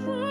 Sure.